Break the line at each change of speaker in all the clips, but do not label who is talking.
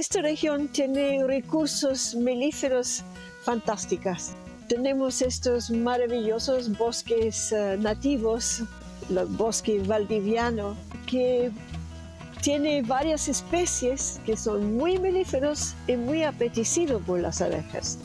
Esta región tiene recursos melíferos fantásticos. Tenemos estos maravillosos bosques eh, nativos, el bosque valdiviano, que tiene varias especies que son muy melíferos y muy apetecidos por las abejas.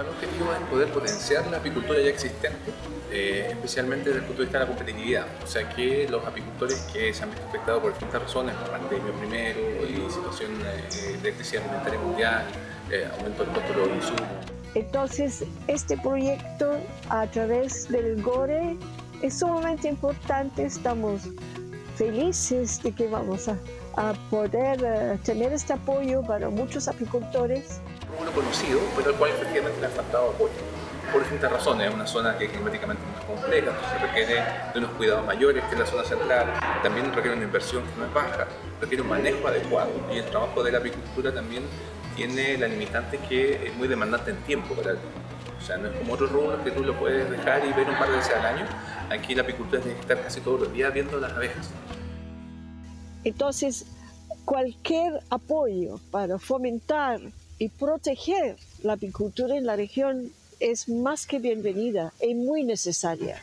El objetivo es poder potenciar la apicultura ya existente, eh, especialmente desde el punto de vista de la competitividad. O sea, que los apicultores que se han visto afectados por distintas razones, por pandemia primero, y situación eh, de crisis alimentaria mundial, eh, aumento del costo de los insumos.
Entonces, este proyecto a través del GORE es sumamente importante. Estamos felices de que vamos a poder tener este apoyo para muchos apicultores
uno conocido, pero al cual efectivamente le han faltado apoyo. Por distintas razones, es una zona que es más compleja, entonces requiere de unos cuidados mayores que la zona central, también requiere una inversión que no es baja, requiere un manejo adecuado y el trabajo de la apicultura también tiene la limitante que es muy demandante en tiempo para el o sea, no es como otros rubros que tú lo puedes dejar y ver un par de veces al año. Aquí la apicultura tiene que estar casi todos los días viendo las abejas.
Entonces, cualquier apoyo para fomentar y proteger la apicultura en la región es más que bienvenida y muy necesaria.